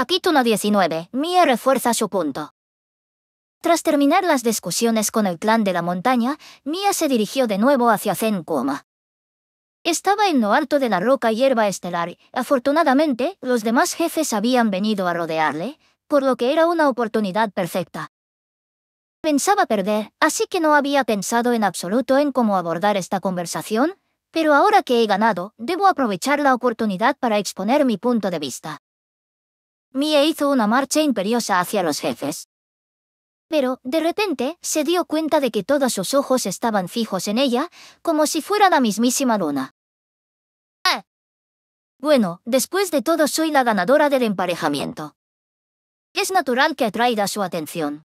Capítulo 19. Mia refuerza su punto. Tras terminar las discusiones con el clan de la montaña, Mia se dirigió de nuevo hacia Zenkoma. Estaba en lo alto de la roca hierba estelar. Afortunadamente, los demás jefes habían venido a rodearle, por lo que era una oportunidad perfecta. Pensaba perder, así que no había pensado en absoluto en cómo abordar esta conversación, pero ahora que he ganado, debo aprovechar la oportunidad para exponer mi punto de vista. Mie hizo una marcha imperiosa hacia los jefes. Pero, de repente, se dio cuenta de que todos sus ojos estaban fijos en ella, como si fuera la mismísima luna. ¡Ah! Bueno, después de todo soy la ganadora del emparejamiento. Es natural que atraiga su atención.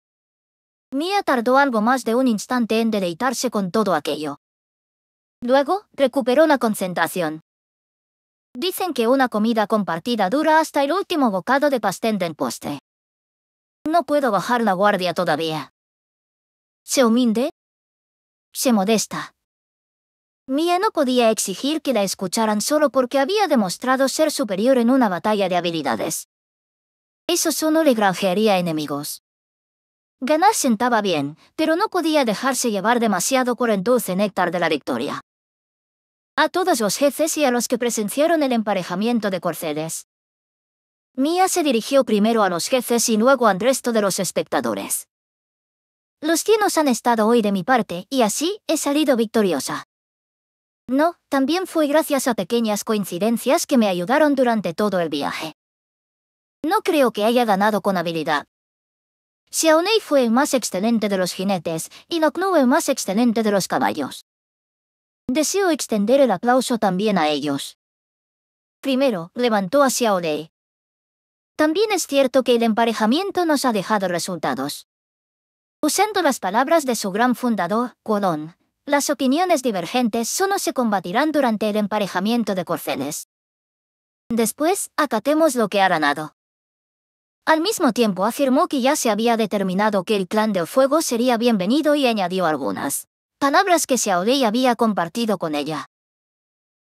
Mia tardó algo más de un instante en deleitarse con todo aquello. Luego, recuperó la concentración. Dicen que una comida compartida dura hasta el último bocado de pastel del postre. No puedo bajar la guardia todavía. Se humilde. Se modesta. Mia no podía exigir que la escucharan solo porque había demostrado ser superior en una batalla de habilidades. Eso solo le granjearía enemigos. Ganar sentaba bien, pero no podía dejarse llevar demasiado por el dulce néctar de la victoria a todos los jefes y a los que presenciaron el emparejamiento de corceles. Mia se dirigió primero a los jefes y luego al resto de los espectadores. Los cienos han estado hoy de mi parte y así he salido victoriosa. No, también fue gracias a pequeñas coincidencias que me ayudaron durante todo el viaje. No creo que haya ganado con habilidad. Xiaonei fue el más excelente de los jinetes y Noknu el más excelente de los caballos. Deseo extender el aplauso también a ellos. Primero, levantó a Xiaolei. También es cierto que el emparejamiento nos ha dejado resultados. Usando las palabras de su gran fundador, Colón, las opiniones divergentes solo se combatirán durante el emparejamiento de corceles. Después, acatemos lo que ha ganado. Al mismo tiempo afirmó que ya se había determinado que el clan del fuego sería bienvenido y añadió algunas palabras que Xiaolei había compartido con ella.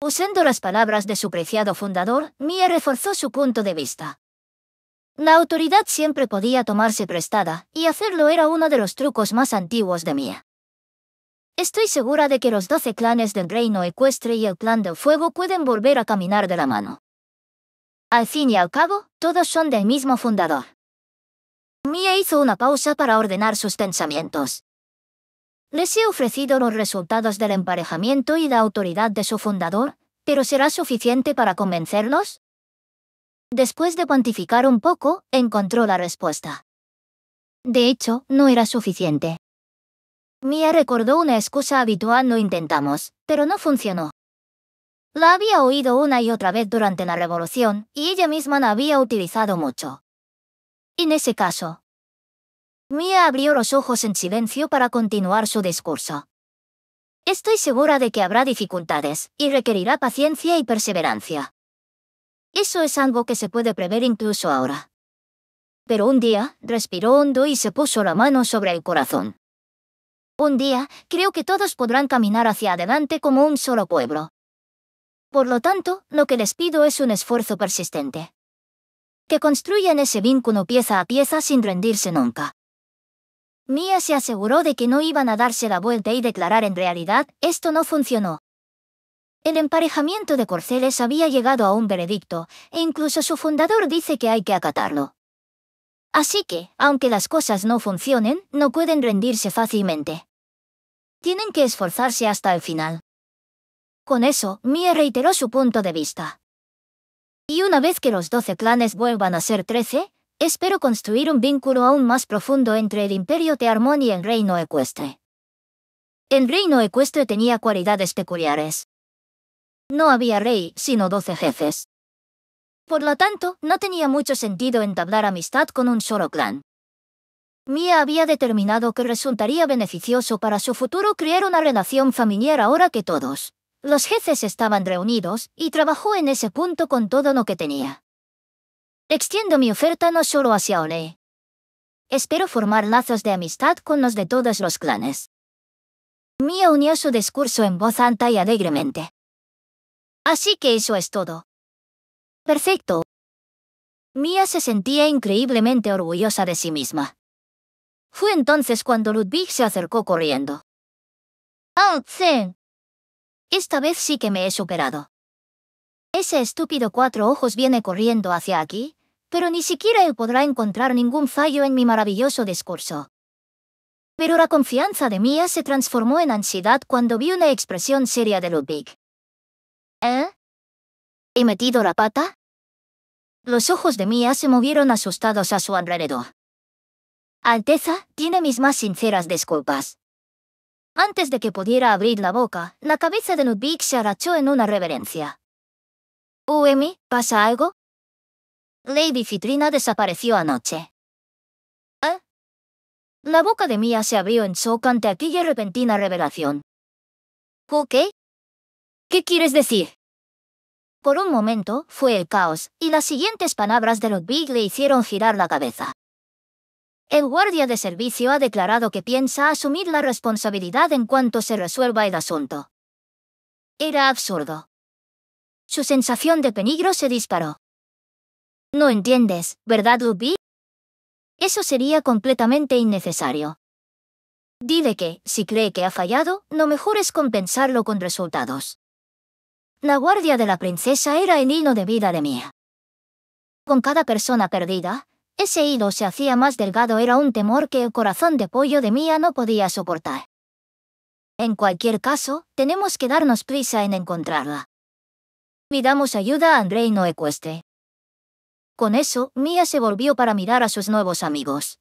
Usando las palabras de su preciado fundador, Mia reforzó su punto de vista. La autoridad siempre podía tomarse prestada, y hacerlo era uno de los trucos más antiguos de Mia. Estoy segura de que los doce clanes del reino ecuestre y el clan del fuego pueden volver a caminar de la mano. Al fin y al cabo, todos son del mismo fundador. Mia hizo una pausa para ordenar sus pensamientos. Les he ofrecido los resultados del emparejamiento y la autoridad de su fundador, pero ¿será suficiente para convencerlos? Después de pontificar un poco, encontró la respuesta. De hecho, no era suficiente. Mia recordó una excusa habitual no intentamos, pero no funcionó. La había oído una y otra vez durante la revolución, y ella misma la había utilizado mucho. En ese caso, Mia abrió los ojos en silencio para continuar su discurso. Estoy segura de que habrá dificultades, y requerirá paciencia y perseverancia. Eso es algo que se puede prever incluso ahora. Pero un día, respiró hondo y se puso la mano sobre el corazón. Un día, creo que todos podrán caminar hacia adelante como un solo pueblo. Por lo tanto, lo que les pido es un esfuerzo persistente. Que construyan ese vínculo pieza a pieza sin rendirse nunca. Mia se aseguró de que no iban a darse la vuelta y declarar en realidad, esto no funcionó. El emparejamiento de corceles había llegado a un veredicto, e incluso su fundador dice que hay que acatarlo. Así que, aunque las cosas no funcionen, no pueden rendirse fácilmente. Tienen que esforzarse hasta el final. Con eso, Mia reiteró su punto de vista. Y una vez que los doce clanes vuelvan a ser trece, Espero construir un vínculo aún más profundo entre el imperio de Armón y el reino ecuestre. El reino ecuestre tenía cualidades peculiares. No había rey, sino doce jefes. Por lo tanto, no tenía mucho sentido entablar amistad con un solo clan. Mia había determinado que resultaría beneficioso para su futuro crear una relación familiar ahora que todos, los jefes estaban reunidos, y trabajó en ese punto con todo lo que tenía. Extiendo mi oferta no solo hacia Ole. Espero formar lazos de amistad con los de todos los clanes. Mia unió su discurso en voz alta y alegremente. Así que eso es todo. Perfecto. Mia se sentía increíblemente orgullosa de sí misma. Fue entonces cuando Ludwig se acercó corriendo. ¡Oh, sí! Esta vez sí que me he superado. Ese estúpido cuatro ojos viene corriendo hacia aquí, pero ni siquiera él podrá encontrar ningún fallo en mi maravilloso discurso. Pero la confianza de Mia se transformó en ansiedad cuando vi una expresión seria de Ludwig. ¿Eh? ¿He metido la pata? Los ojos de Mia se movieron asustados a su alrededor. Alteza, tiene mis más sinceras disculpas. Antes de que pudiera abrir la boca, la cabeza de Ludwig se agachó en una reverencia. Uemi, ¿pasa algo? Lady Citrina desapareció anoche. ¿Eh? La boca de Mia se abrió en shock ante aquella repentina revelación. ¿Qué? ¿Qué quieres decir? Por un momento, fue el caos, y las siguientes palabras de Ludwig le hicieron girar la cabeza. El guardia de servicio ha declarado que piensa asumir la responsabilidad en cuanto se resuelva el asunto. Era absurdo. Su sensación de peligro se disparó. No entiendes, ¿verdad, Ludwig? Eso sería completamente innecesario. Dile que, si cree que ha fallado, lo mejor es compensarlo con resultados. La guardia de la princesa era el hilo de vida de Mía. Con cada persona perdida, ese hilo se hacía más delgado era un temor que el corazón de pollo de Mía no podía soportar. En cualquier caso, tenemos que darnos prisa en encontrarla. Pidamos ayuda a Andrei Noecueste. Con eso, Mía se volvió para mirar a sus nuevos amigos.